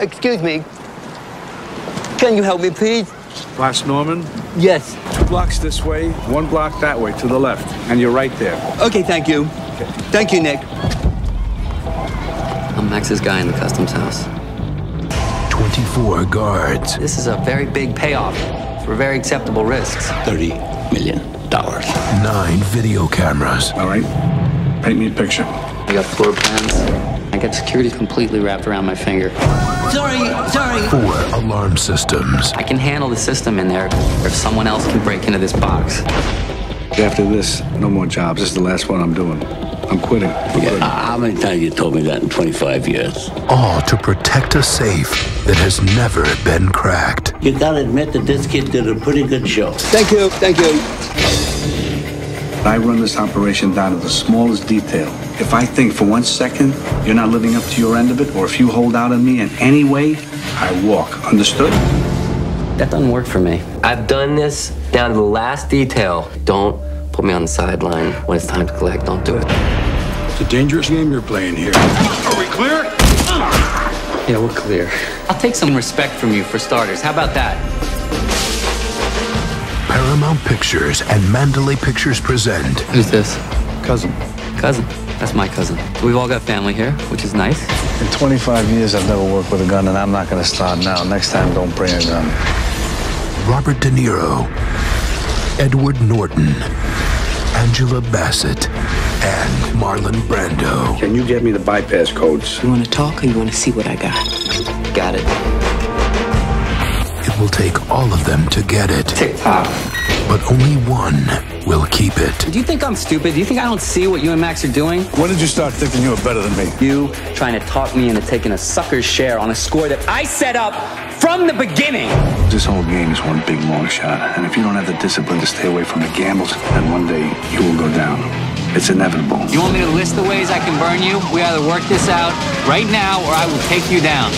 Excuse me. Can you help me, please? Last Norman, Yes. two blocks this way, one block that way to the left, and you're right there. Okay, thank you. Thank you, Nick. I'm Max's guy in the customs house. 24 guards, This is a very big payoff for very acceptable risks. $30 million. nine video cameras, All right? Paint me a picture. I got floor plans. I got security completely wrapped around my finger. Sorry, sorry. four alarm systems, I can handle the system in there if someone else can break into this box. After this, no more jobs. This is the last one I'm doing. I'm quitting. I'm quitting. How many times you told me that in 25 years? all to protect a safe that has never been cracked. You gotta admit that this kid did a pretty good show. Thank you, thank you. I run this operation down to the smallest detail. If I think for one second you're not living up to your end of it, or if you hold out on me in any way, I walk. Understood? That doesn't work for me. I've done this down to the last detail. Don't put me on the sideline when it's time to collect. Don't do it. It's a dangerous game you're playing here. Are we clear? Yeah, we're clear. I'll take some respect from you for starters. How about that? Paramount Pictures and Mandalay Pictures present Who's this? Cousin. Cousin. That's my cousin. We've all got family here, which is nice. In 25 years, I've never worked with a gun, and I'm not going to start now. Next time, don't bring a gun. Robert De Niro, Edward Norton, Angela Bassett, and Marlon Brando. Can you get me the bypass codes? You want to talk or you want to see what I got? Got it. It will take all of them to get it, Tick tock. But only one will keep it. Do you think I'm stupid? Do you think I don't see what you and Max are doing? When did you start thinking you were better than me? You trying to talk me into taking a sucker's share on a score that I set up from the beginning. This whole game is one big long shot, and if you don't have the discipline to stay away from the gambles, then one day you will go down. It's inevitable. You want me to list the ways I can burn you? We either work this out right now or I will take you down.